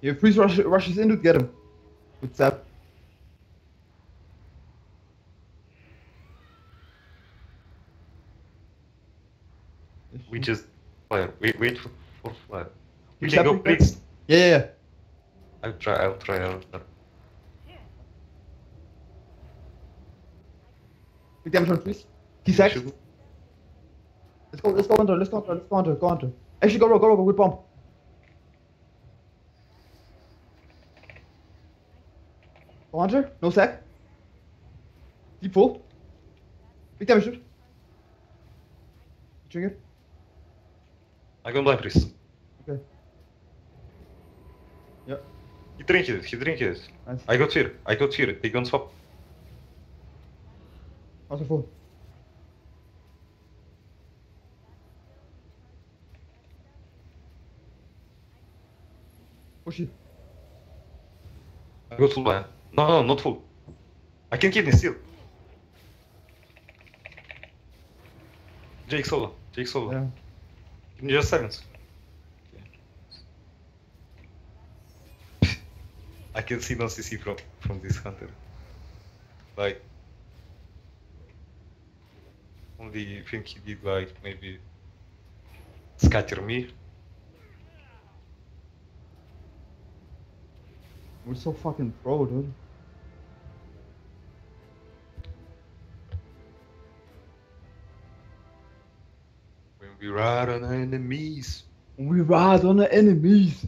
Yeah, freeze rush, rushes in to get him. What's up? We just uh, fire. Wait, wait for, for fire. You can go, please. Yeah, yeah, yeah. I'll try. I'll try. I'll try. Big damage on. He's sacked. Should- Let's go, let's go under, let's go under, let's go under, go under. Actually, go rogue, go rogue, with bomb. Go under, no sack. Deep full. Big damage, dude. Drink it. I can blind priest. Okay. Yeah, He drank it. He drank it. nice. I got fear. I got fear. They gonna swap. Also full. Push it. I got full blind. No, no, not full. I can kidney still. Jake solo. Jake solo. Yeah. Give me just seconds. I can see no CC from from this hunter. Like only thing he did like maybe scatter me. We're so fucking pro, dude. When we ride on enemies. When we ride on the enemies.